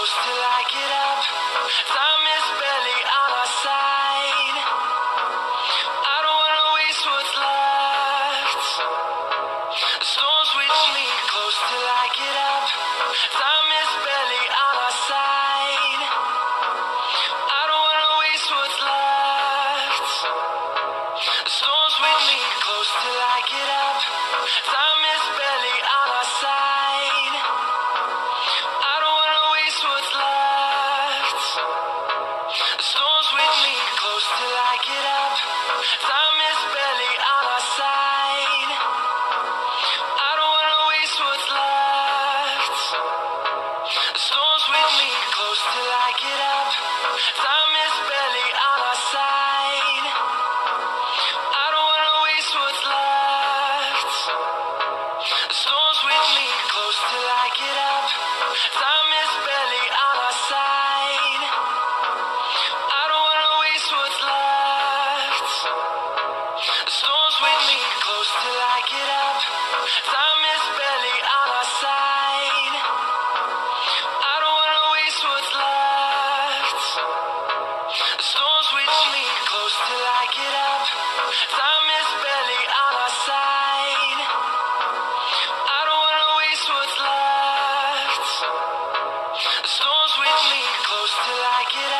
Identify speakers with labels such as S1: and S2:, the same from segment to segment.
S1: close till I get up. Time The storms with me close till I get up. Time is barely on our side. I don't wanna waste what's left. The storms with me close till I get up. Time till I get up. Time is barely on our side. I don't wanna waste what's left. The storms me close till I get up. Time is barely on our side. I don't wanna waste what's left. The storms me close till I get up.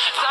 S1: left.